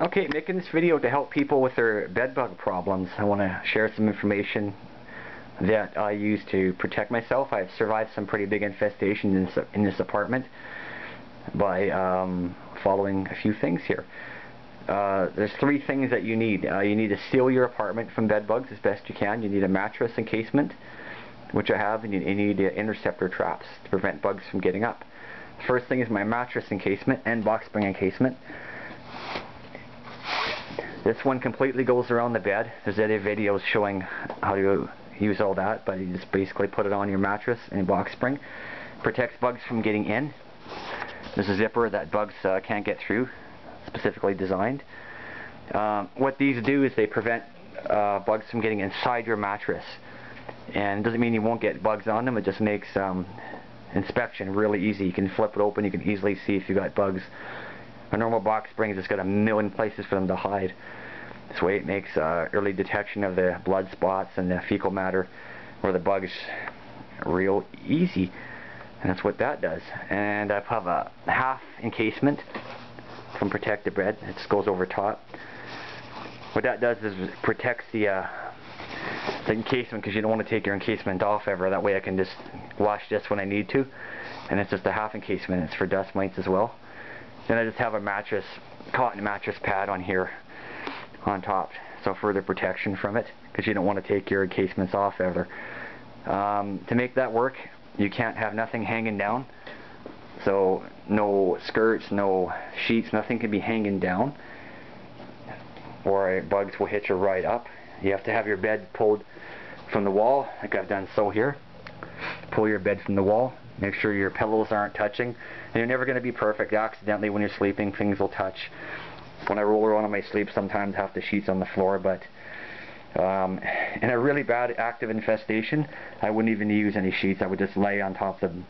Okay, making this video to help people with their bed bug problems. I want to share some information that I use to protect myself. I've survived some pretty big infestations in this, in this apartment by um, following a few things here. Uh, there's three things that you need. Uh, you need to seal your apartment from bed bugs as best you can. You need a mattress encasement, which I have, and you, you need uh, interceptor traps to prevent bugs from getting up. The first thing is my mattress encasement and box spring encasement. This one completely goes around the bed. There's other videos showing how to use all that, but you just basically put it on your mattress and box spring. Protects bugs from getting in. There's a zipper that bugs uh, can't get through, specifically designed. Um, what these do is they prevent uh, bugs from getting inside your mattress. And it doesn't mean you won't get bugs on them, it just makes um, inspection really easy. You can flip it open, you can easily see if you got bugs. A normal box spring just got a million places for them to hide. This way it makes uh, early detection of the blood spots and the fecal matter or the bugs real easy. And that's what that does. And I have a half encasement from Protect the Bed. It just goes over top. What that does is protects the, uh, the encasement because you don't want to take your encasement off ever. That way I can just wash this when I need to. And it's just a half encasement. It's for dust mites as well. Then I just have a mattress, cotton mattress pad on here on top. So further protection from it because you don't want to take your encasements off ever. Um, to make that work, you can't have nothing hanging down. So no skirts, no sheets, nothing can be hanging down or bugs will hit you right up. You have to have your bed pulled from the wall, like I've done so here. Pull your bed from the wall, Make sure your pillows aren't touching. And you're never going to be perfect. Accidentally, when you're sleeping, things will touch. When I roll around in my sleep, sometimes have the sheets on the floor, but um, in a really bad active infestation, I wouldn't even use any sheets. I would just lay on top of them.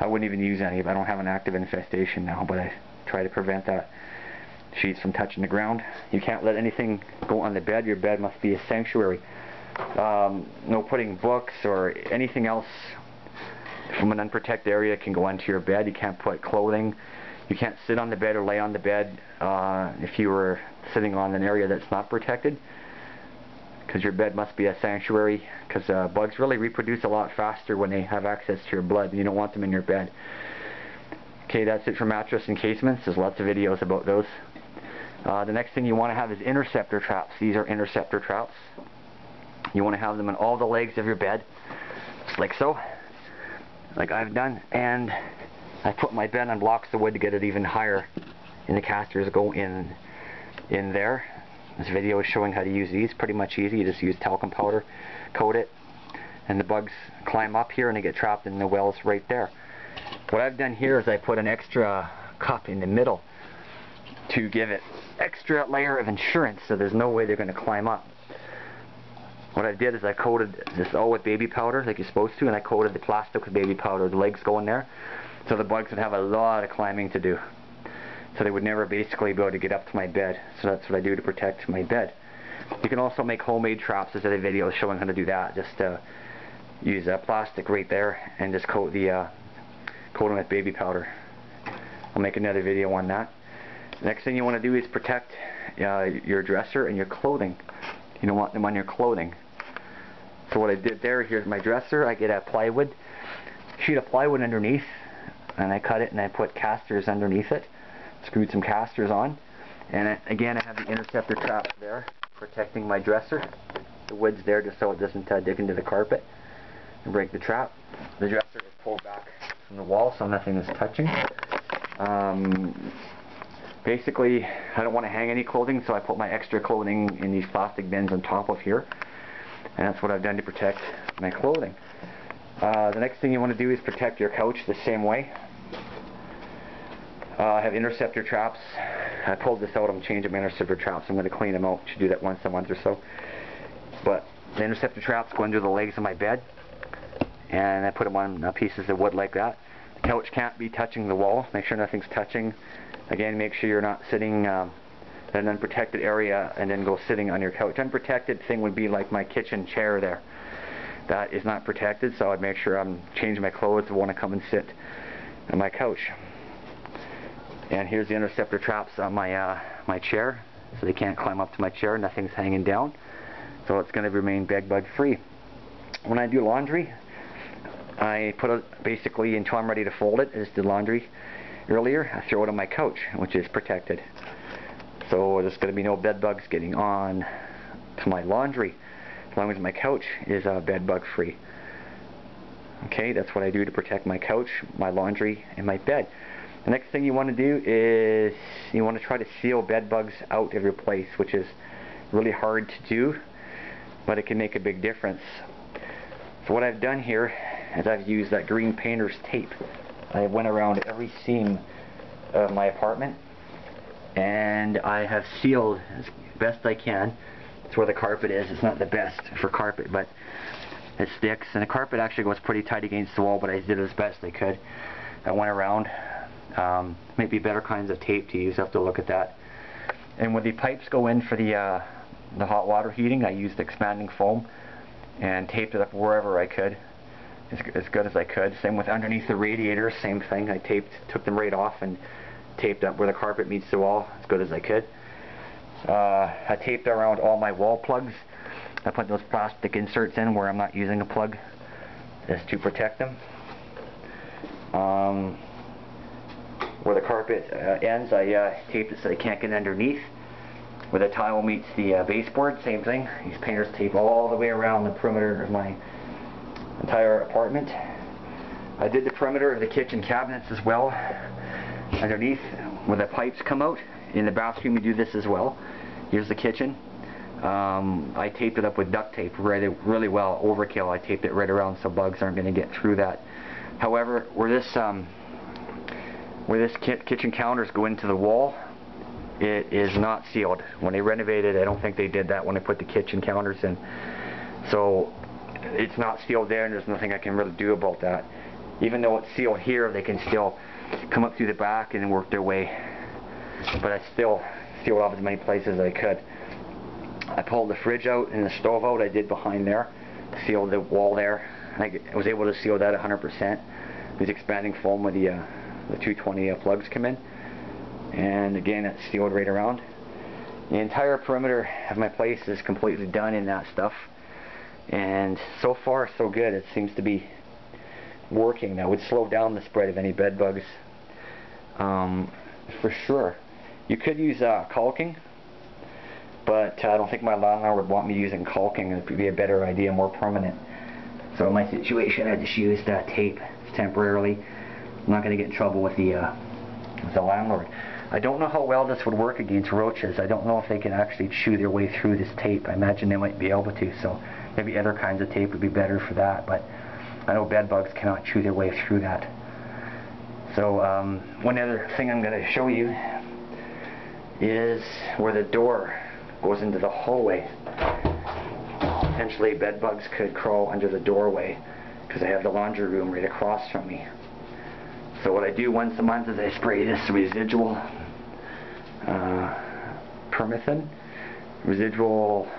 I wouldn't even use any. I don't have an active infestation now, but I try to prevent that sheets from touching the ground. You can't let anything go on the bed. Your bed must be a sanctuary. Um, no putting books or anything else from an unprotected area can go onto your bed. You can't put clothing. You can't sit on the bed or lay on the bed uh, if you were sitting on an area that's not protected because your bed must be a sanctuary because uh, bugs really reproduce a lot faster when they have access to your blood. and You don't want them in your bed. Okay, that's it for mattress encasements. There's lots of videos about those. Uh, the next thing you want to have is interceptor traps. These are interceptor traps. You want to have them on all the legs of your bed, just like so like I've done and I put my bed on blocks of wood to get it even higher. And the casters go in in there. This video is showing how to use these. Pretty much easy. You just use talcum powder coat it and the bugs climb up here and they get trapped in the wells right there. What I've done here is I put an extra cup in the middle to give it extra layer of insurance so there's no way they're going to climb up what I did is I coated this all with baby powder like you're supposed to and I coated the plastic with baby powder, the legs go in there so the bugs would have a lot of climbing to do. So they would never basically be able to get up to my bed. So that's what I do to protect my bed. You can also make homemade traps. There's other videos showing how to do that. Just uh, use uh, plastic right there and just coat the uh, coat them with baby powder. I'll make another video on that. next thing you want to do is protect uh, your dresser and your clothing. You don't want them on your clothing. So what I did there, here's my dresser. I get a plywood, sheet of plywood underneath, and I cut it and I put casters underneath it. Screwed some casters on. And I, again, I have the interceptor trap there, protecting my dresser. The wood's there just so it doesn't uh, dig into the carpet and break the trap. The dresser is pulled back from the wall so nothing is touching. Um, basically, I don't want to hang any clothing, so I put my extra clothing in these plastic bins on top of here. And that's what I've done to protect my clothing. Uh, the next thing you want to do is protect your couch the same way. Uh, I have interceptor traps. I pulled this out. I'm changing my interceptor traps. I'm going to clean them out. Should do that once a month or so. But the interceptor traps go under the legs of my bed. And I put them on uh, pieces of wood like that. The couch can't be touching the wall. Make sure nothing's touching. Again, make sure you're not sitting um, an unprotected area and then go sitting on your couch. Unprotected thing would be like my kitchen chair there. That is not protected, so I'd make sure I'm changing my clothes to want to come and sit on my couch. And here's the interceptor traps on my uh, my chair. so they can't climb up to my chair. Nothing's hanging down. So it's going to remain bed bug free. When I do laundry, I put it basically until I'm ready to fold it, as the laundry earlier, I throw it on my couch, which is protected. So there's going to be no bed bugs getting on to my laundry, as long as my couch is uh, bed bug free. Okay, that's what I do to protect my couch, my laundry, and my bed. The next thing you want to do is you want to try to seal bed bugs out of your place, which is really hard to do, but it can make a big difference. So what I've done here is I've used that green painter's tape. I went around every seam of my apartment and I have sealed as best I can. It's where the carpet is. It's not the best for carpet, but it sticks. And the carpet actually goes pretty tight against the wall, but I did as best I could. I went around. Um, maybe better kinds of tape to use. I have to look at that. And when the pipes go in for the uh, the hot water heating, I used expanding foam and taped it up wherever I could, as, as good as I could. Same with underneath the radiator, same thing. I taped, took them right off and taped up where the carpet meets the wall as good as I could. Uh, I taped around all my wall plugs. I put those plastic inserts in where I'm not using a plug just to protect them. Um, where the carpet uh, ends, I uh, taped it so they can't get underneath. Where the tile meets the uh, baseboard, same thing. These painters tape all the way around the perimeter of my entire apartment. I did the perimeter of the kitchen cabinets as well. Underneath, where the pipes come out. In the bathroom, you do this as well. Here's the kitchen. Um, I taped it up with duct tape really, really well. Overkill. I taped it right around so bugs aren't going to get through that. However, where this um, where this ki kitchen counters go into the wall, it is not sealed. When they renovated, I don't think they did that when they put the kitchen counters in. So it's not sealed there, and there's nothing I can really do about that. Even though it's sealed here, they can still come up through the back and work their way. But I still sealed off as many places as I could. I pulled the fridge out and the stove out I did behind there, sealed the wall there. I was able to seal that 100%. These expanding foam with the, uh, the 220 uh, plugs come in. And again, it's sealed right around. The entire perimeter of my place is completely done in that stuff. And so far, so good. It seems to be working. That would slow down the spread of any bed bugs. Um, for sure. You could use uh, caulking, but uh, I don't think my landlord would want me using caulking. It would be a better idea, more permanent. So in my situation, I just used uh, tape temporarily. I'm not going to get in trouble with the, uh, with the landlord. I don't know how well this would work against roaches. I don't know if they can actually chew their way through this tape. I imagine they might be able to, so maybe other kinds of tape would be better for that, but I know bed bugs cannot chew their way through that. So um, one other thing I'm going to show you is where the door goes into the hallway. Potentially bed bugs could crawl under the doorway because I have the laundry room right across from me. So what I do once a month is I spray this residual uh, permethrin, residual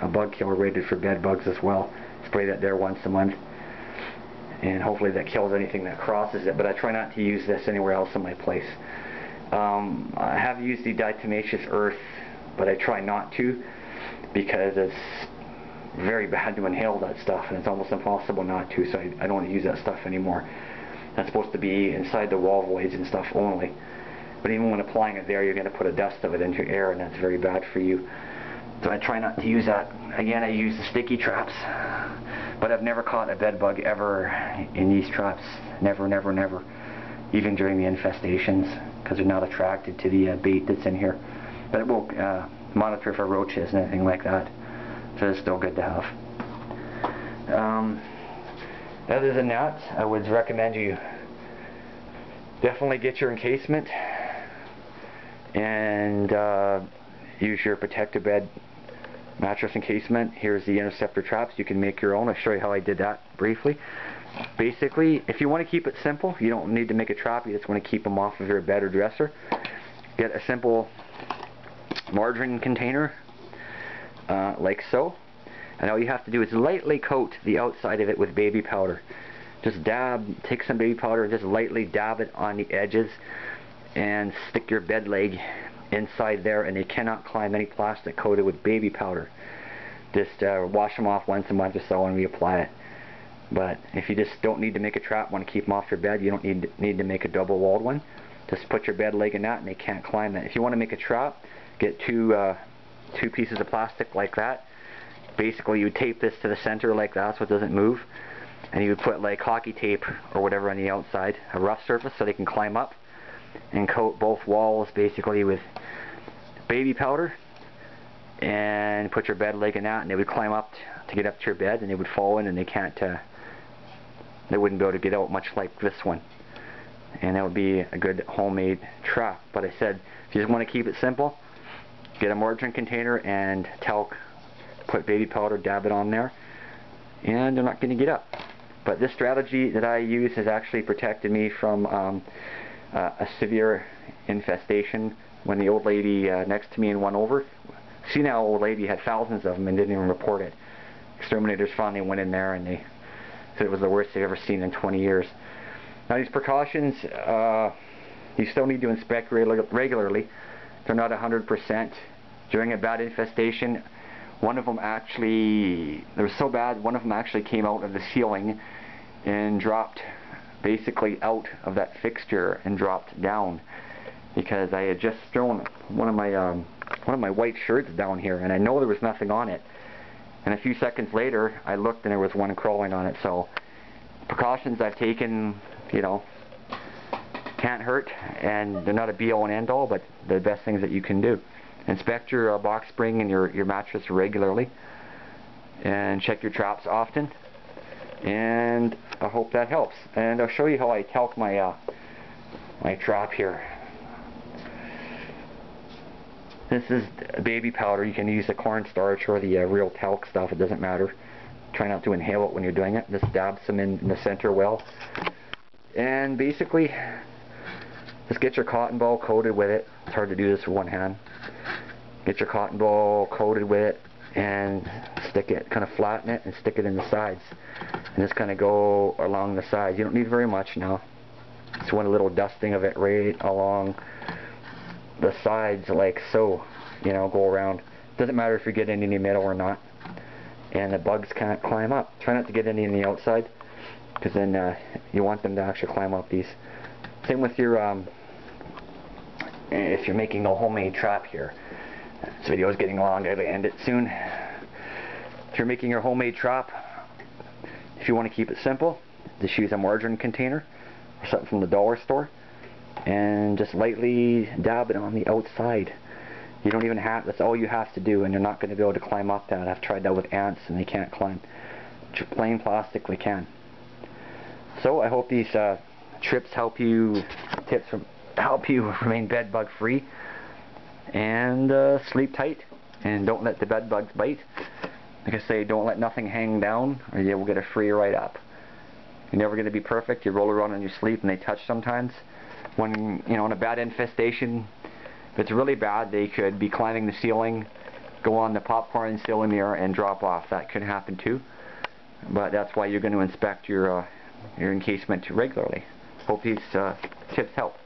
a bug killer rated for bed bugs as well. Spray that there once a month and hopefully that kills anything that crosses it but I try not to use this anywhere else in my place. Um, I have used the diatomaceous earth but I try not to because it's very bad to inhale that stuff and it's almost impossible not to so I, I don't want to use that stuff anymore. That's supposed to be inside the wall voids and stuff only. But even when applying it there you're going to put a dust of it into air and that's very bad for you. So I try not to use that. Again I use the sticky traps but I've never caught a bed bug ever in these traps. Never, never, never. Even during the infestations, because they're not attracted to the uh, bait that's in here. But it will uh, monitor for roaches and anything like that. So it's still good to have. Um, other than that, I would recommend you definitely get your encasement and uh, use your protective bed mattress encasement. Here's the interceptor traps. You can make your own. I'll show you how I did that briefly. Basically, if you want to keep it simple, you don't need to make a trap. You just want to keep them off of your bed or dresser. Get a simple margarine container, uh, like so. And all you have to do is lightly coat the outside of it with baby powder. Just dab, take some baby powder and just lightly dab it on the edges and stick your bed leg inside there and they cannot climb any plastic coated with baby powder. Just uh, wash them off once a month or so and reapply it. But if you just don't need to make a trap, want to keep them off your bed, you don't need to, need to make a double walled one. Just put your bed leg in that and they can't climb it. If you want to make a trap, get two uh, two pieces of plastic like that. Basically you tape this to the center like that so it doesn't move. And you would put like hockey tape or whatever on the outside, a rough surface so they can climb up. And coat both walls basically with baby powder and put your bed leg in that and they would climb up to get up to your bed and they would fall in and they can't uh, they wouldn't be able to get out much like this one. And that would be a good homemade trap. But I said if you just want to keep it simple get a margarine container and talc put baby powder dab it on there and they're not going to get up. But this strategy that I use has actually protected me from um, uh, a severe infestation when the old lady uh, next to me and went over senile old lady had thousands of them and didn't even report it exterminators finally went in there and they said it was the worst they've ever seen in 20 years now these precautions, uh, you still need to inspect regularly. They're not 100%. During a bad infestation, one of them actually, they were so bad, one of them actually came out of the ceiling and dropped basically out of that fixture and dropped down because I had just thrown one of my um, one of my white shirts down here and I know there was nothing on it. And a few seconds later I looked and there was one crawling on it. So precautions I've taken you know, can't hurt, and they're not a be-all and end-all, but the best things that you can do. Inspect your uh, box spring and your, your mattress regularly, and check your traps often, and I hope that helps. And I'll show you how I talc my, uh, my trap here. This is baby powder. You can use the cornstarch or the uh, real talc stuff. It doesn't matter. Try not to inhale it when you're doing it. Just dab some in, in the center well and basically just get your cotton ball coated with it it's hard to do this with one hand get your cotton ball coated with it and stick it kind of flatten it and stick it in the sides. And just kind of go along the sides. You don't need very much now. Just want a little dusting of it right along the sides like so you know go around. Doesn't matter if you get any in the middle or not. And the bugs can't climb up. Try not to get any in the outside because then uh, you want them to actually climb up these. Same with your, um, if you're making a homemade trap here. This video is getting long, I'll end it soon. If you're making your homemade trap, if you want to keep it simple, just use a margarine container or something from the dollar store and just lightly dab it on the outside. You don't even have, that's all you have to do and you're not going to be able to climb up that. I've tried that with ants and they can't climb. Plain plastic we can. So I hope these uh, trips help you, tips from, help you remain bed bug free and uh, sleep tight and don't let the bed bugs bite. Like I say, don't let nothing hang down or you will get a free ride up. You're never going to be perfect. You roll around in your sleep and they touch sometimes. When, you know, in a bad infestation, if it's really bad, they could be climbing the ceiling, go on the popcorn cylinder and drop off. That could happen too. But that's why you're going to inspect your uh, your encasement regularly. Hope these uh, tips help.